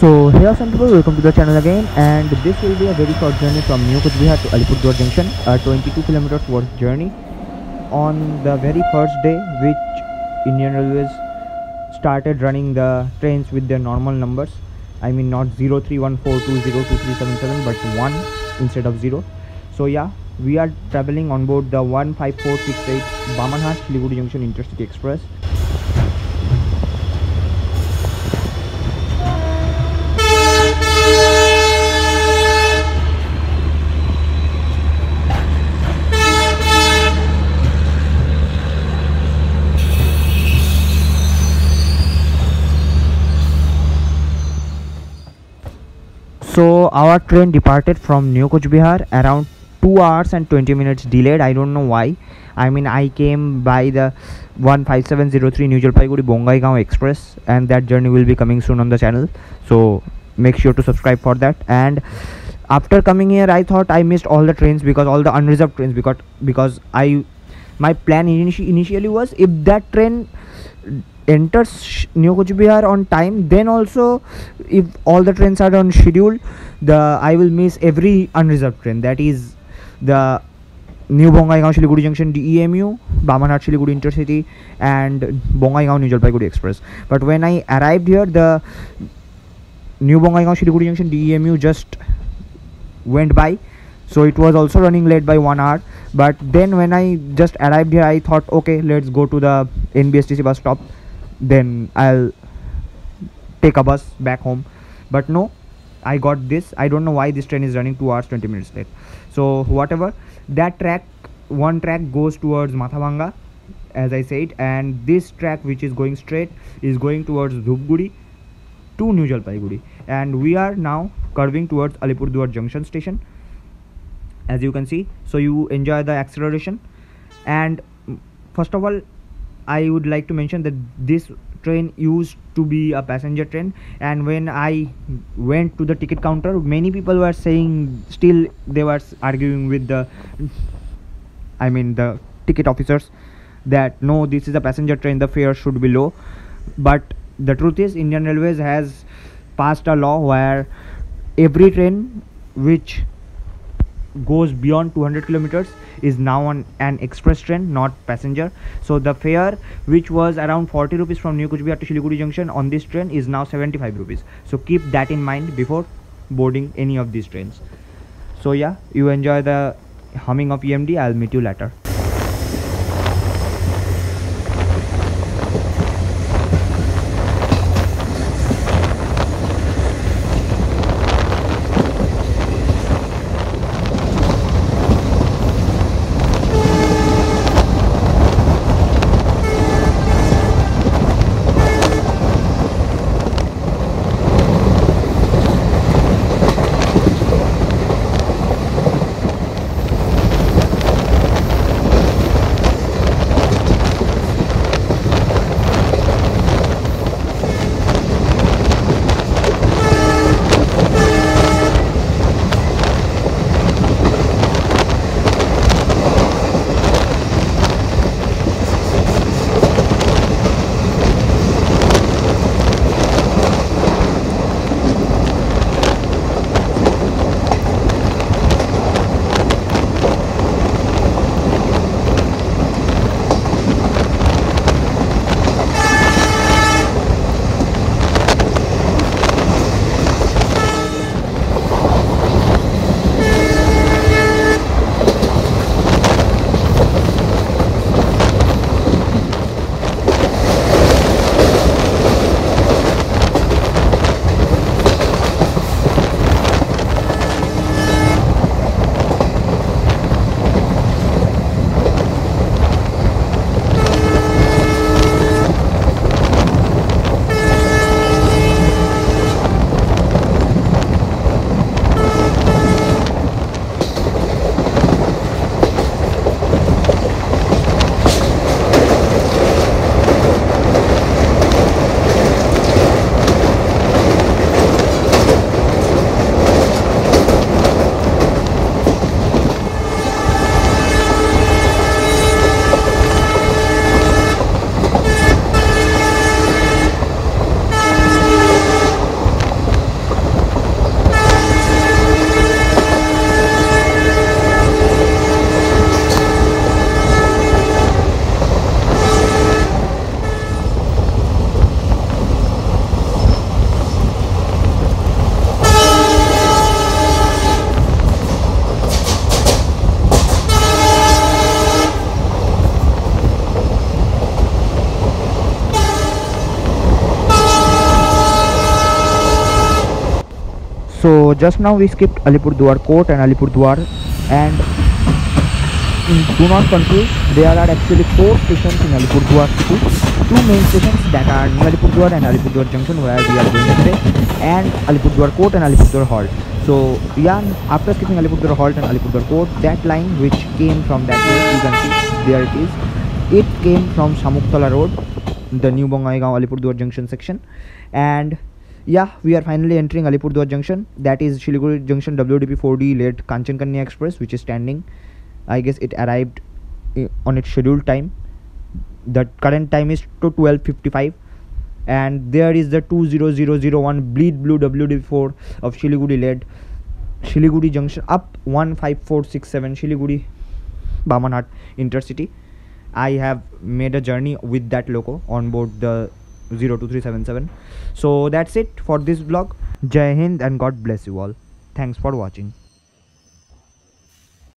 So hey awesome people, welcome to the channel again and this will be a very short journey from New Cooch Behar to Alipurduar Junction, a 22 kilometers worth journey on the very first day which Indian Railways started running the trains with their normal numbers. I mean not 0314202377 but 1 instead of 0. So yeah, we are traveling on board the 15468 Bamanhat Siliguri Junction Intercity Express so our train departed from new Cooch Behar around 2 hours and 20 minutes delayed. I don't know why. I mean i came by the 15703 new jalpaiguri bongaigaon express and that journey will be coming soon on the channel. So make sure to subscribe for that. And after coming here i thought i missed all the trains because all the unreserved trains because because i my plan initi- initially was if that train enters New Cooch Behar on time then also if all the trains are on schedule the I will miss every unreserved train. That is the New Bongaigaon Siliguri Junction DEMU Bamanhat Siliguri Intercity and Bongaigaon New Jalpaiguri Express. But when I arrived here the New Bongaigaon Siliguri Junction DEMU just went by. So it was also running late by one hour. But then when i just arrived here i thought okay let's go to the nbstc bus stop then i'll take a bus back home. But no i got this. I don't know why this train is running 2 hours 20 minutes late. So whatever. That track one track goes towards Mathabhanga as i said and this track which is going straight is going towards dhupguri to new jalpaiguri and we are now curving towards alipurduar junction station as you can see. So you enjoy the acceleration. And first of all i would like to mention that this train used to be a passenger train and when i went to the ticket counter many people were saying still they were arguing with the i mean the ticket officers that no this is a passenger train the fare should be low. But the truth is indian railways has passed a law where every train which goes beyond 200 kilometers is now on an express train not passenger. So the fare which was around 40 rupees from new Cooch Behar to siliguri junction on this train is now 75 rupees. So keep that in mind before boarding any of these trains. So yeah you enjoy the humming of emd i'll meet you later so just now we skipped alipurduar court and alipurduar and mm, do not confuse there are actually four stations in alipurduar city two main stations that are New alipurduar and alipurduar junction where we are going today and alipurduar court and alipurduar halt so yeah after skipping alipurduar halt and alipurduar court that line which came from that way you can see there it is it came from Shamuktala road the new Bongaigaon Alipurduar junction section and yeah we are finally entering Alipurduar junction. That is Shiliguri junction WDP 4D late Kanchan Kanya express which is standing. I guess it arrived i- on its scheduled time. The current time is to 12:55 and there is the 20001 bleed blue wdp4 of Shiliguri led Shiliguri junction up 15467 Shiliguri Bamanhat intercity. I have made a journey with that loco on board the 02377 so that's it for this vlog. Jai Hind and God bless you all. Thanks for watching